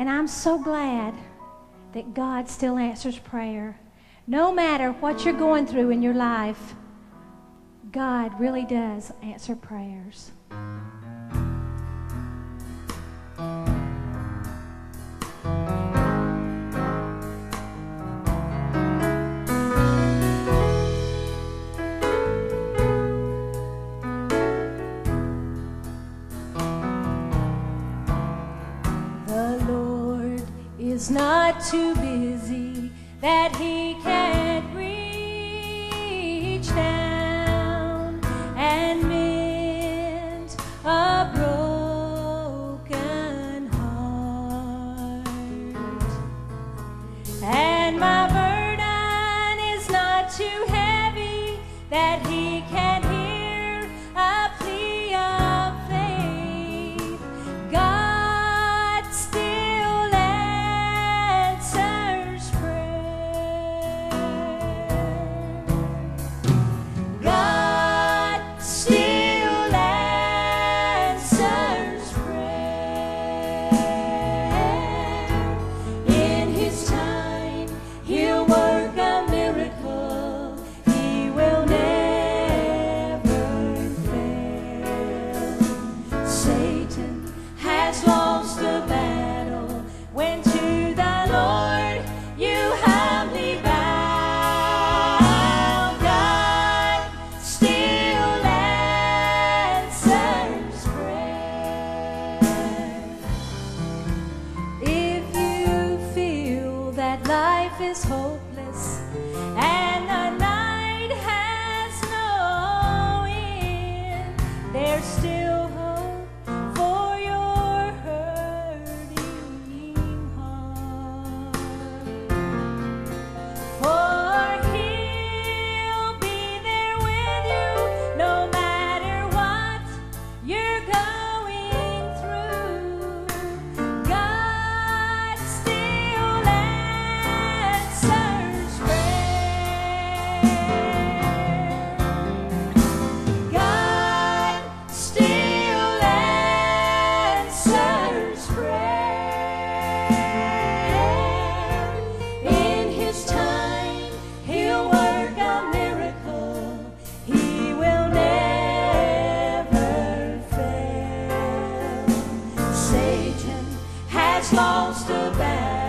And I'm so glad that God still answers prayer. No matter what you're going through in your life, God really does answer prayers. Is not too busy that he can't reach down and mend a broken heart. And my burden is not too heavy that he life is hopeless and the night has no end, there's still hope for your hurting heart. For he'll be there with you no matter what you're going Lost a battle